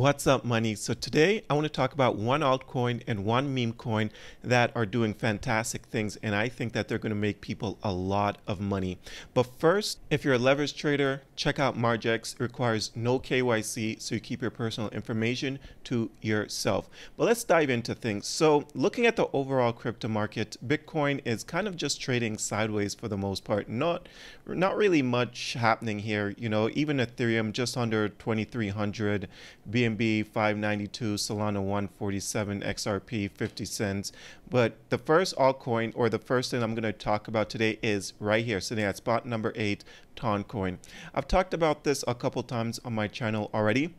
What's up, money? So today I want to talk about one altcoin and one meme coin that are doing fantastic things, and I think that they're going to make people a lot of money. But first, if you're a leverage trader, check out Margex. It requires no KYC, so you keep your personal information to yourself. But let's dive into things. So, looking at the overall crypto market, Bitcoin is kind of just trading sideways for the most part. Not, not really much happening here. You know, even Ethereum just under 2,300. BNB 592, Solana 147, XRP 50 cents. But the first altcoin or the first thing I'm going to talk about today is right here, sitting at spot number eight, Toncoin. I've talked about this a couple times on my channel already.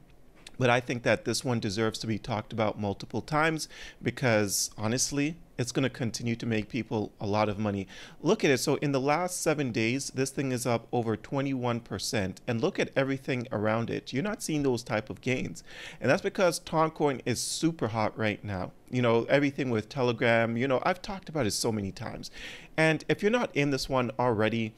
But I think that this one deserves to be talked about multiple times because honestly, it's going to continue to make people a lot of money. Look at it. So in the last seven days, this thing is up over 21%. And look at everything around it. You're not seeing those type of gains. And that's because Toncoin is super hot right now. You know, everything with Telegram, you know, I've talked about it so many times. And if you're not in this one already,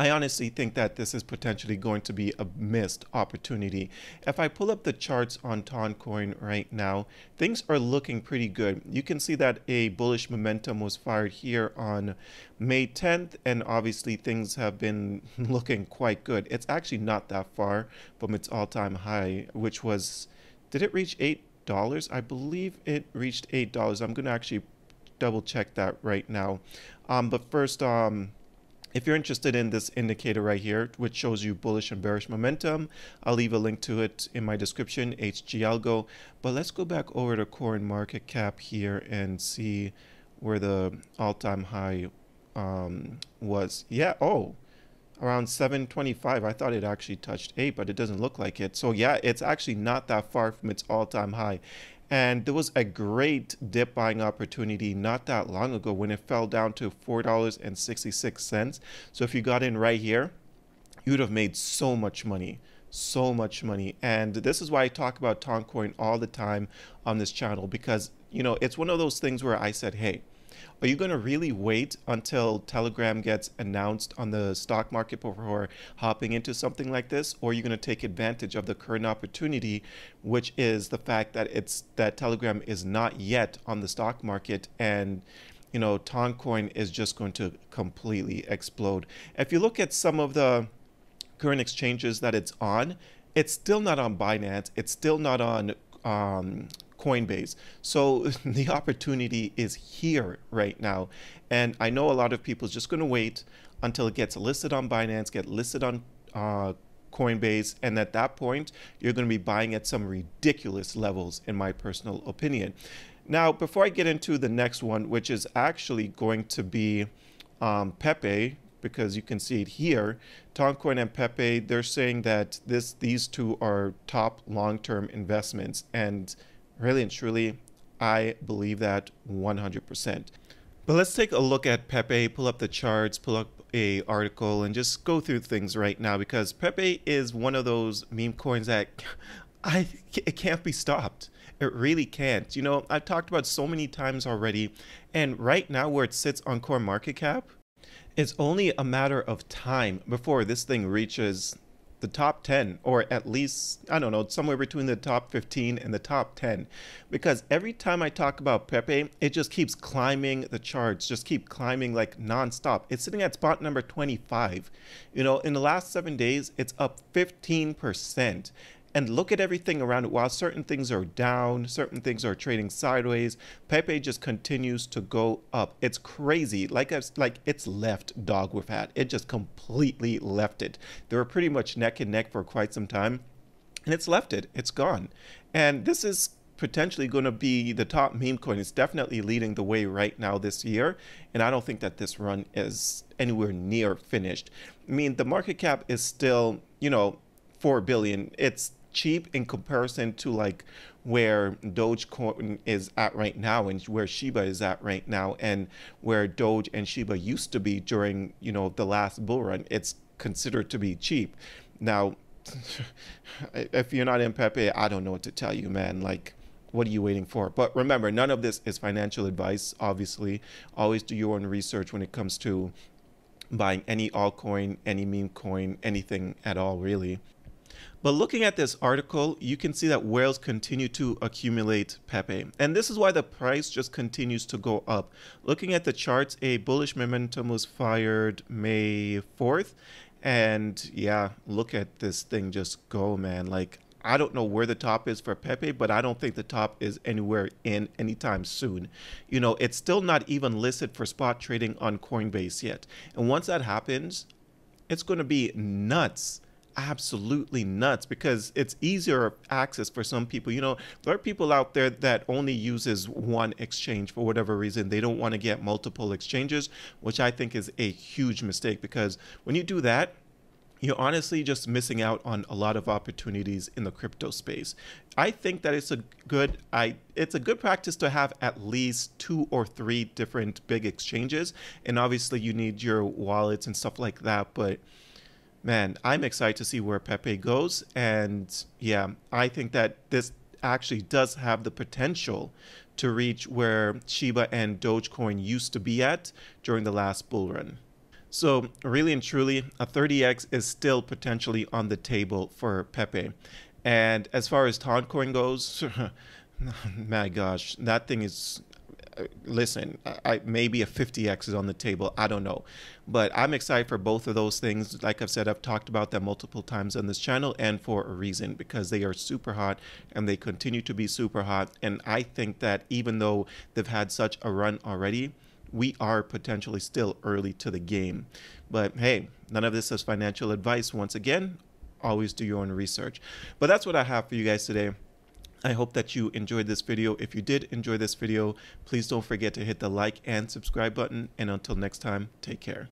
I honestly think that this is potentially going to be a missed opportunity. If I pull up the charts on Toncoin right now, things are looking pretty good. You can see that a bullish momentum was fired here on May 10th, and obviously things have been looking quite good. It's actually not that far from its all-time high, which was, did it reach $8? I believe it reached $8. I'm going to actually double check that right now. Um, but first, um, if you're interested in this indicator right here, which shows you bullish and bearish momentum, I'll leave a link to it in my description, HG Algo. But let's go back over to Coin Market Cap here and see where the all-time high um, was. Yeah, oh, around 725. I thought it actually touched 8, but it doesn't look like it. So yeah, it's actually not that far from its all-time high. And there was a great dip buying opportunity not that long ago when it fell down to $4.66. So if you got in right here, you would have made so much money so much money and this is why I talk about Toncoin all the time on this channel because you know it's one of those things where I said hey are you going to really wait until Telegram gets announced on the stock market before hopping into something like this, or are you going to take advantage of the current opportunity, which is the fact that it's that Telegram is not yet on the stock market and you know Toncoin is just going to completely explode. If you look at some of the current exchanges that it's on, it's still not on Binance. It's still not on um, Coinbase. So the opportunity is here right now. And I know a lot of people is just going to wait until it gets listed on Binance, get listed on uh, Coinbase, and at that point, you're going to be buying at some ridiculous levels, in my personal opinion. Now, before I get into the next one, which is actually going to be um, Pepe, because you can see it here, Toncoin and Pepe, they're saying that this these two are top long-term investments, and really and truly, I believe that 100%. But let's take a look at Pepe, pull up the charts, pull up a article, and just go through things right now because Pepe is one of those meme coins that I it can't be stopped. It really can't. You know, I've talked about so many times already, and right now where it sits on Coin Market Cap, it's only a matter of time before this thing reaches the top 10 or at least i don't know somewhere between the top 15 and the top 10 because every time i talk about pepe it just keeps climbing the charts just keep climbing like nonstop. It's sitting at spot number 25 you know in the last seven days it's up 15 percent and look at everything around it. While certain things are down, certain things are trading sideways, Pepe just continues to go up. It's crazy. Like I've, like it's left dogwifhat. It just completely left it. They were pretty much neck and neck for quite some time, and it's left it. It's gone. And this is potentially going to be the top meme coin. It's definitely leading the way right now this year, and I don't think that this run is anywhere near finished. I mean, the market cap is still, you know, 4 billion. It's cheap in comparison to like where Dogecoin is at right now and where Shiba is at right now and where Doge and Shiba used to be during, you know, the last bull run. It's considered to be cheap. Now, if you're not in Pepe, I don't know what to tell you, man. Like, what are you waiting for? But remember, none of this is financial advice, obviously. Always do your own research when it comes to buying any altcoin, any meme coin, anything at all, really. But looking at this article, you can see that whales continue to accumulate Pepe. And this is why the price just continues to go up. Looking at the charts, a bullish momentum was fired May 4th. And yeah, look at this thing just go, man. Like, I don't know where the top is for Pepe, but I don't think the top is anywhere in anytime soon. You know, it's still not even listed for spot trading on Coinbase yet. And once that happens, it's going to be nuts absolutely nuts because it's easier access for some people. You know, there are people out there that only uses one exchange for whatever reason. They don't want to get multiple exchanges, which I think is a huge mistake because when you do that, you're honestly just missing out on a lot of opportunities in the crypto space. I think that it's a good I it's a good practice to have at least two or three different big exchanges and obviously you need your wallets and stuff like that, but man, I'm excited to see where Pepe goes. And yeah, I think that this actually does have the potential to reach where Shiba and Dogecoin used to be at during the last bull run. So really and truly, a 30x is still potentially on the table for Pepe. And as far as Toncoin goes, my gosh, that thing is listen, I, maybe a 50x is on the table. I don't know. But I'm excited for both of those things. Like I've said, I've talked about them multiple times on this channel and for a reason because they are super hot and they continue to be super hot. And I think that even though they've had such a run already, we are potentially still early to the game. But hey, none of this is financial advice. Once again, always do your own research. But that's what I have for you guys today. I hope that you enjoyed this video. If you did enjoy this video, please don't forget to hit the like and subscribe button. And until next time, take care.